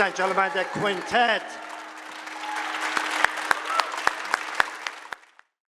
Ladies and gentlemen, the quintet.